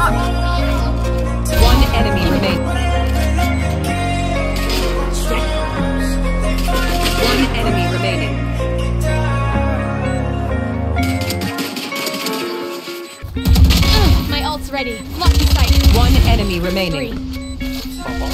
One enemy remaining. One enemy remaining. My ult's ready. Lock in sight. One enemy remaining. Three.